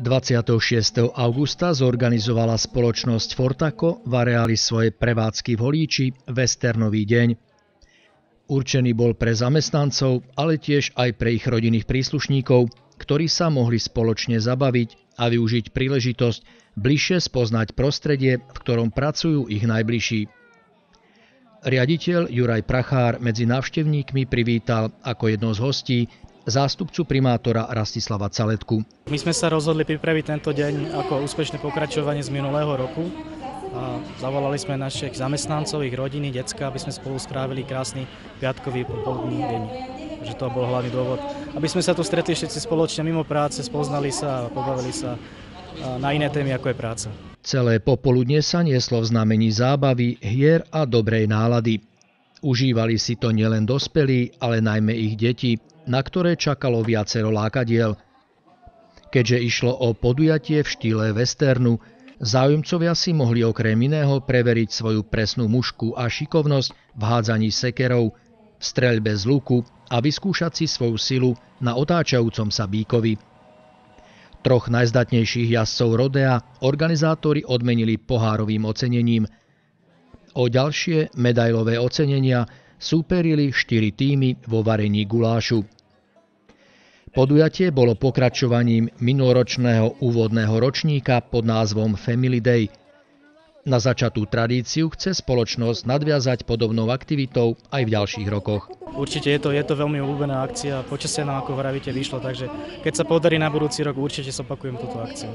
26. augusta zorganizovala spoločnosť Fortaco v areáli svojej prevádzky v Holíči Westernový deň. Určený bol pre zamestnancov, ale tiež aj pre ich rodinných príslušníkov, ktorí sa mohli spoločne zabaviť a využiť príležitosť bližšie spoznať prostredie, v ktorom pracujú ich najbližší. Riaditeľ Juraj Prachár medzi návštevníkmi privítal ako jedno z hostí zástupcu primátora Rastislava Caletku. My sme sa rozhodli pripraviť tento deň ako úspešné pokračovanie z minulého roku. A zavolali sme našich zamestnancov, ich rodiny, decka, aby sme spolu strávili krásny piatkový popoludný deň. Že to bol hlavný dôvod. Aby sme sa tu stretli všetci spoločne mimo práce, spoznali sa a pobavili sa na iné témy, ako je práca. Celé popoludne sa nieslo v znamení zábavy, hier a dobrej nálady. Užívali si to nielen dospelí, ale najmä ich deti, na ktoré čakalo viacero lákadiel. Keďže išlo o podujatie v štýle westernu, záujemcovia si mohli okrem iného preveriť svoju presnú mušku a šikovnosť v hádzaní sekerov, v streľbe z luku a vyskúšať si svoju silu na otáčajúcom sa bíkovi. Troch najzdatnejších jazdcov Rodea organizátori odmenili pohárovým ocenením. O ďalšie medailové ocenenia súperili štyri týmy vo varení gulášu. Podujatie bolo pokračovaním minuloročného úvodného ročníka pod názvom Family Day. Na začatú tradíciu chce spoločnosť nadviazať podobnou aktivitou aj v ďalších rokoch. Určite je to, je to veľmi obľúbená akcia, počasie nám ako vravíte vyšlo, takže keď sa podarí na budúci rok, určite zopakujem túto akciu.